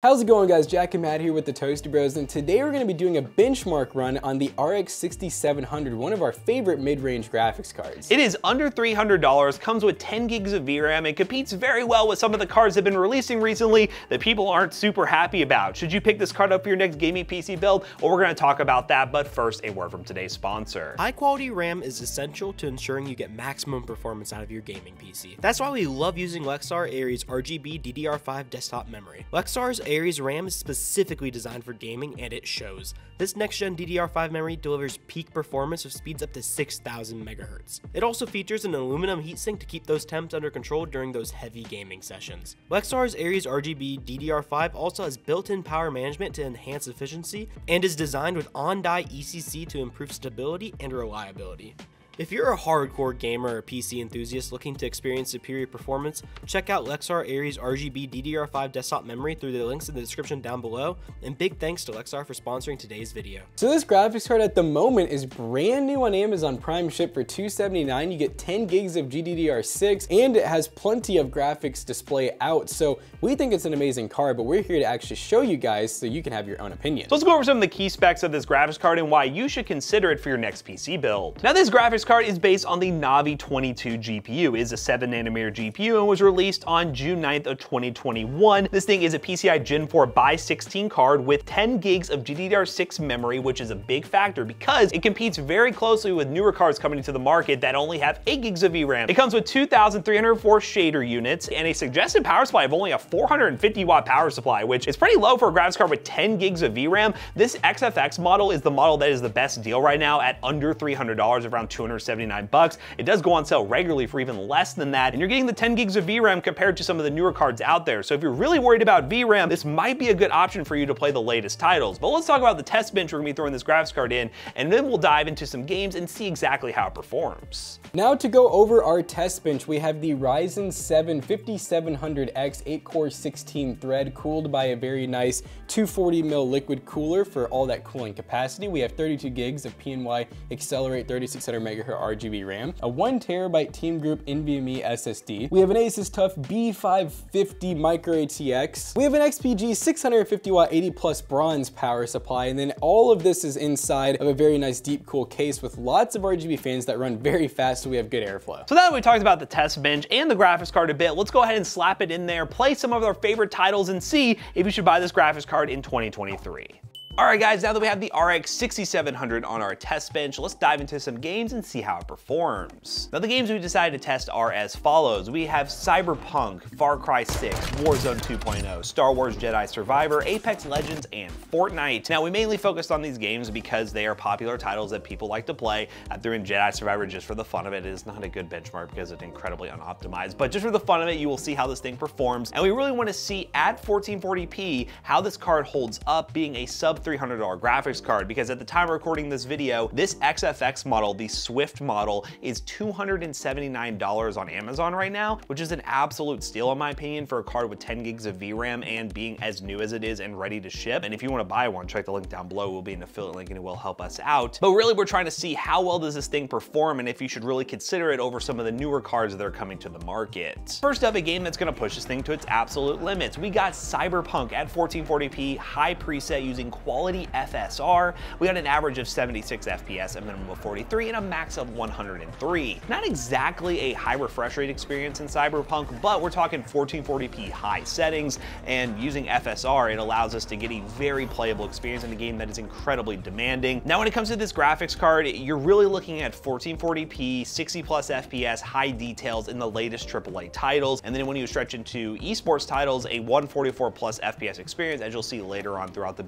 How's it going guys? Jack and Matt here with the Toasty Bros and today we're going to be doing a benchmark run on the RX 6700, one of our favorite mid-range graphics cards. It is under $300, comes with 10 gigs of VRAM, and competes very well with some of the cards that have been releasing recently that people aren't super happy about. Should you pick this card up for your next gaming PC build? Well, we're going to talk about that, but first, a word from today's sponsor. High quality RAM is essential to ensuring you get maximum performance out of your gaming PC. That's why we love using Lexar ARES RGB DDR5 desktop memory. Lexar's ARES RAM is specifically designed for gaming and it shows. This next-gen DDR5 memory delivers peak performance with speeds up to 6000 MHz. It also features an aluminum heatsink to keep those temps under control during those heavy gaming sessions. Lexar's ARES RGB DDR5 also has built-in power management to enhance efficiency and is designed with on-die ECC to improve stability and reliability. If you're a hardcore gamer or PC enthusiast looking to experience superior performance, check out Lexar ARES RGB DDR5 desktop memory through the links in the description down below, and big thanks to Lexar for sponsoring today's video. So this graphics card at the moment is brand new on Amazon Prime Ship for 279. You get 10 gigs of GDDR6 and it has plenty of graphics display out. So we think it's an amazing card, but we're here to actually show you guys so you can have your own opinion. So let's go over some of the key specs of this graphics card and why you should consider it for your next PC build. Now this graphics card is based on the Navi 22 GPU. Is a 7 nanometer GPU and was released on June 9th of 2021. This thing is a PCI Gen 4 by 16 card with 10 gigs of GDDR6 memory, which is a big factor because it competes very closely with newer cards coming into the market that only have 8 gigs of VRAM. It comes with 2,304 shader units and a suggested power supply of only a 450 watt power supply, which is pretty low for a graphics card with 10 gigs of VRAM. This XFX model is the model that is the best deal right now at under $300, around 279 bucks. It does go on sale regularly for even less than that, and you're getting the 10 gigs of VRAM compared to some of the newer cards out there. So if you're really worried about VRAM, this might be a good option for you to play the latest titles. But let's talk about the test bench we're gonna be throwing this graphics card in, and then we'll dive into some games and see exactly how it performs. Now to go over our test bench, we have the Ryzen 7 5700X 8-core 16 thread cooled by a very nice 240 mil liquid cooler for all that cooling capacity. We have 32 gigs of PNY Accelerate 3600 MHz RGB RAM, a one terabyte Team Group NVMe SSD. We have an Asus TUF B550 Micro ATX. We have an XPG 650 watt 80 plus bronze power supply, and then all of this is inside of a very nice deep cool case with lots of RGB fans that run very fast so we have good airflow. So now that we talked about the test bench and the graphics card a bit, let's go ahead and slap it in there, play some of our favorite titles, and see if you should buy this graphics card in 2023. All right, guys, now that we have the RX 6700 on our test bench, let's dive into some games and see how it performs. Now, the games we decided to test are as follows. We have Cyberpunk, Far Cry 6, Warzone 2.0, Star Wars Jedi Survivor, Apex Legends, and Fortnite. Now, we mainly focused on these games because they are popular titles that people like to play. Uh, I threw in Jedi Survivor just for the fun of it. It is not a good benchmark because it's incredibly unoptimized, but just for the fun of it, you will see how this thing performs. And we really want to see at 1440p how this card holds up being a sub $300 graphics card because at the time of recording this video, this XFX model, the Swift model, is $279 on Amazon right now, which is an absolute steal in my opinion for a card with 10 gigs of VRAM and being as new as it is and ready to ship. And if you wanna buy one, check the link down below. It will be an affiliate link and it will help us out. But really, we're trying to see how well does this thing perform and if you should really consider it over some of the newer cards that are coming to the market. First up, a game that's gonna push this thing to its absolute limits. We got Cyberpunk at 1440p, high preset using quality quality FSR, we got an average of 76 FPS, a minimum of 43, and a max of 103. Not exactly a high refresh rate experience in Cyberpunk, but we're talking 1440p high settings, and using FSR, it allows us to get a very playable experience in a game that is incredibly demanding. Now, when it comes to this graphics card, you're really looking at 1440p, 60 plus FPS, high details in the latest AAA titles, and then when you stretch into esports titles, a 144 plus FPS experience, as you'll see later on throughout the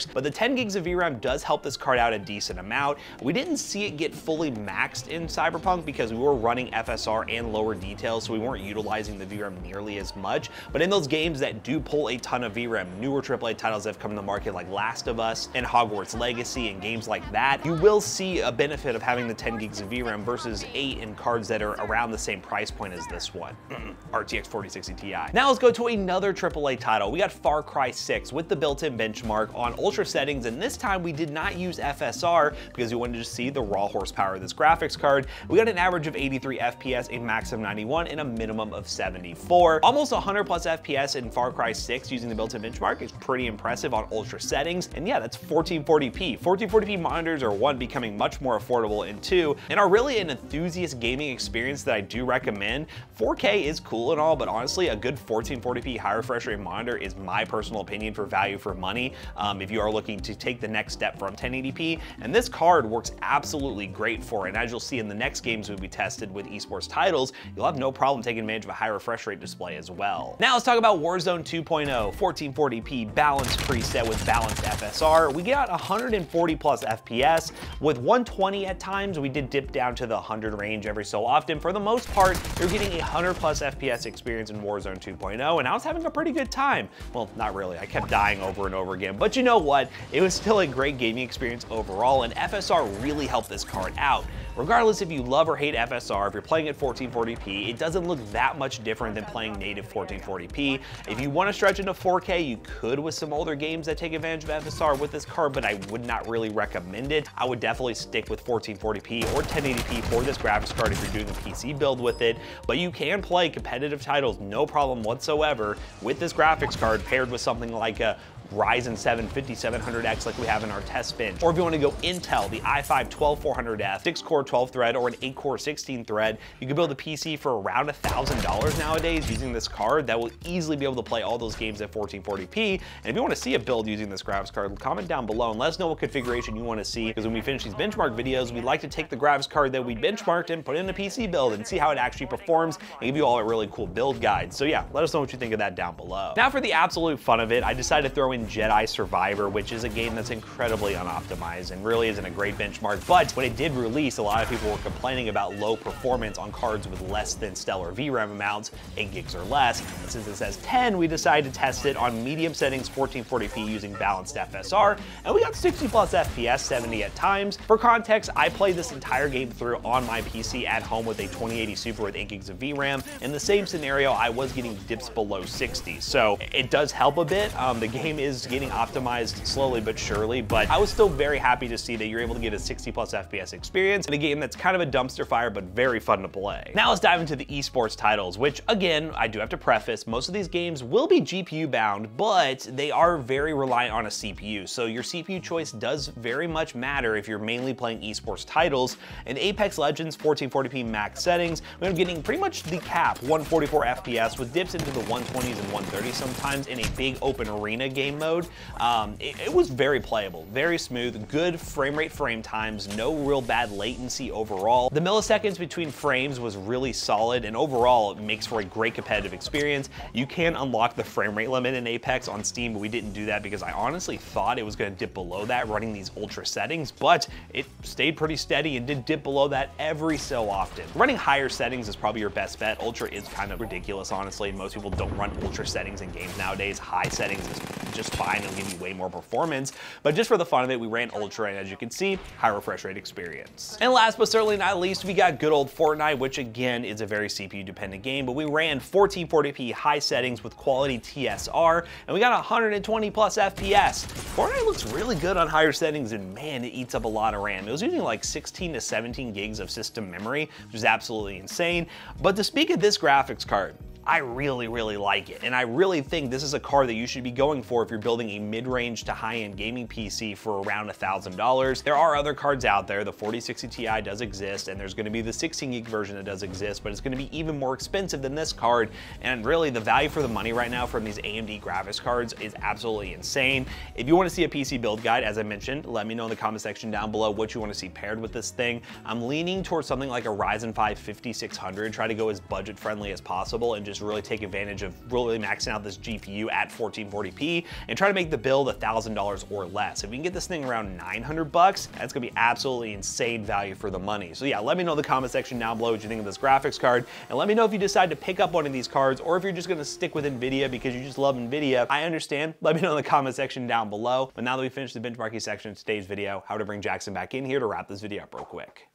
benchmarks, but the 10 gigs of VRAM does help this card out a decent amount. We didn't see it get fully maxed in Cyberpunk because we were running FSR and lower details, so we weren't utilizing the VRAM nearly as much. But in those games that do pull a ton of VRAM, newer AAA titles that have come to the market like Last of Us and Hogwarts Legacy and games like that, you will see a benefit of having the 10 gigs of VRAM versus 8 in cards that are around the same price point as this one, RTX 4060 Ti. Now let's go to another AAA title. We got Far Cry 6 with the built-in benchmark on Ultra settings, and this time we did not use FSR because we wanted to see the raw horsepower of this graphics card. We got an average of 83 FPS, a max of 91, and a minimum of 74. Almost 100 plus FPS in Far Cry 6 using the built-in benchmark is pretty impressive on ultra settings, and yeah, that's 1440p. 1440p monitors are one, becoming much more affordable, and two, and are really an enthusiast gaming experience that I do recommend. 4K is cool and all, but honestly, a good 1440p high refresh rate monitor is my personal opinion for value for money um, if you are looking to take the next step from 1080p. And this card works absolutely great for it. And as you'll see in the next games we will be tested with esports titles, you'll have no problem taking advantage of a high refresh rate display as well. Now let's talk about Warzone 2.0, 1440p balanced preset with balanced FSR. We got 140 plus FPS with 120 at times. We did dip down to the 100 range every so often. For the most part, you're getting a 100 plus FPS experience in Warzone 2.0, and I was having a pretty good time. Well, not really. I kept dying over and over again, but you know what? But it was still a great gaming experience overall, and FSR really helped this card out. Regardless if you love or hate FSR, if you're playing at 1440p, it doesn't look that much different than playing native 1440p. If you want to stretch into 4K, you could with some older games that take advantage of FSR with this card, but I would not really recommend it. I would definitely stick with 1440p or 1080p for this graphics card if you're doing a PC build with it, but you can play competitive titles no problem whatsoever with this graphics card paired with something like a Ryzen 7 5700X like we have in our test bench. Or if you want to go Intel, the i5 12400F, 6-core 12-thread, or an 8-core 16-thread, you can build a PC for around $1,000 nowadays using this card that will easily be able to play all those games at 1440p. And if you want to see a build using this graphics card, comment down below and let us know what configuration you want to see, because when we finish these benchmark videos, we'd like to take the graphics card that we benchmarked and put in a PC build and see how it actually performs and give you all a really cool build guide. So yeah, let us know what you think of that down below. Now for the absolute fun of it, I decided to throw in Jedi Survivor, which is a game that's incredibly unoptimized and really isn't a great benchmark. But when it did release, a lot of people were complaining about low performance on cards with less than stellar VRAM amounts, 8 gigs or less. And since it says 10, we decided to test it on medium settings 1440p using balanced FSR, and we got 60 plus FPS, 70 at times. For context, I played this entire game through on my PC at home with a 2080 Super with 8 gigs of VRAM. In the same scenario, I was getting dips below 60, so it does help a bit. Um, the game is getting optimized slowly but surely, but I was still very happy to see that you're able to get a 60 plus FPS experience in a game that's kind of a dumpster fire, but very fun to play. Now let's dive into the esports titles, which again, I do have to preface, most of these games will be GPU bound, but they are very reliant on a CPU. So your CPU choice does very much matter if you're mainly playing esports titles. In Apex Legends 1440p max settings, we're getting pretty much the cap, 144 FPS with dips into the 120s and 130s sometimes in a big open arena game mode. Um, it, it was very playable, very smooth, good frame rate frame times, no real bad latency overall. The milliseconds between frames was really solid and overall it makes for a great competitive experience. You can unlock the frame rate limit in Apex on Steam, but we didn't do that because I honestly thought it was gonna dip below that running these ultra settings, but it stayed pretty steady and did dip below that every so often. Running higher settings is probably your best bet. Ultra is kind of ridiculous, honestly. Most people don't run ultra settings in games nowadays. High settings is just fine. It'll give you way more performance. But just for the fun of it, we ran Ultra, and as you can see, high refresh rate experience. And last but certainly not least, we got good old Fortnite, which again is a very CPU dependent game, but we ran 1440p high settings with quality TSR, and we got 120 plus FPS. Fortnite looks really good on higher settings, and man, it eats up a lot of RAM. It was using like 16 to 17 gigs of system memory, which is absolutely insane. But to speak of this graphics card, I really, really like it. And I really think this is a car that you should be going for if you're building a mid-range to high-end gaming PC for around $1,000. There are other cards out there. The 4060 Ti does exist, and there's gonna be the 16 gig version that does exist, but it's gonna be even more expensive than this card. And really, the value for the money right now from these AMD graphics cards is absolutely insane. If you wanna see a PC build guide, as I mentioned, let me know in the comment section down below what you wanna see paired with this thing. I'm leaning towards something like a Ryzen 5 5600, try to go as budget friendly as possible and just really take advantage of really maxing out this GPU at 1440p and try to make the build $1,000 or less. If we can get this thing around 900 bucks, that's gonna be absolutely insane value for the money. So yeah, let me know in the comment section down below what you think of this graphics card, and let me know if you decide to pick up one of these cards or if you're just gonna stick with NVIDIA because you just love NVIDIA. I understand, let me know in the comment section down below. But now that we finished the benchmarking section of today's video, how to bring Jackson back in here to wrap this video up real quick.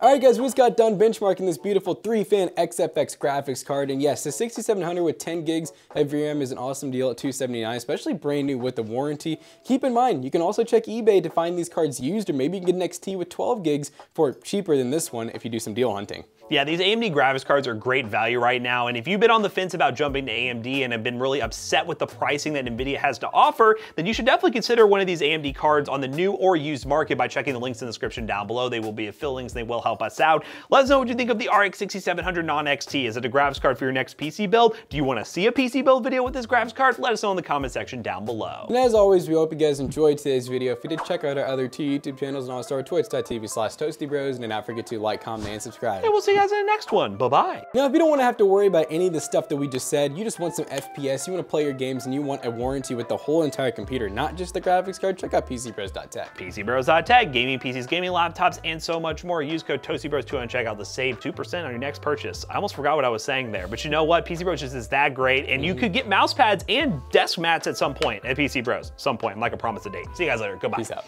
Alright guys, we just got done benchmarking this beautiful 3-fan XFX graphics card, and yes, the 6700 with 10 gigs of VRAM is an awesome deal at 279 especially brand new with the warranty. Keep in mind, you can also check eBay to find these cards used, or maybe you can get an XT with 12 gigs for cheaper than this one if you do some deal hunting. Yeah, these AMD graphics cards are great value right now, and if you've been on the fence about jumping to AMD and have been really upset with the pricing that NVIDIA has to offer, then you should definitely consider one of these AMD cards on the new or used market by checking the links in the description down below. They will be affiliate links, and they will help us out. Let us know what you think of the RX 6700 non-XT. Is it a graphics card for your next PC build? Do you want to see a PC build video with this graphics card? Let us know in the comment section down below. And as always, we hope you guys enjoyed today's video. If you did, check out our other two YouTube channels and also our twitch.tv slash toastybros, and do not forget to like, comment, and subscribe. And we'll see you guys in the next one. Bye-bye. Now, if you don't want to have to worry about any of the stuff that we just said, you just want some FPS, you want to play your games, and you want a warranty with the whole entire computer, not just the graphics card, check out PCBros.tech. PCBros.tech, gaming PCs, gaming laptops, and so much more. Use code ToastyBros2 and check out the save 2% on your next purchase. I almost forgot what I was saying there, but you know what? PC Bros just is that great, and you could get mouse pads and desk mats at some point at PC Bros. Some point, I'm like a promise a date. See you guys later. Goodbye. Peace out.